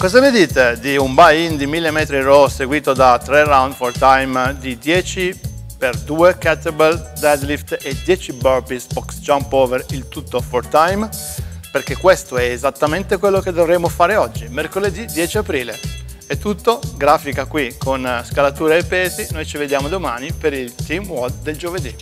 Cosa ne dite di un buy-in di 1000 metri raw seguito da 3 round for time di 10 per 2 kettlebell deadlift e 10 burpees box jump over, il tutto for time? Perché questo è esattamente quello che dovremo fare oggi, mercoledì 10 aprile. È tutto, grafica qui con scalature e pesi, noi ci vediamo domani per il Team WOD del giovedì.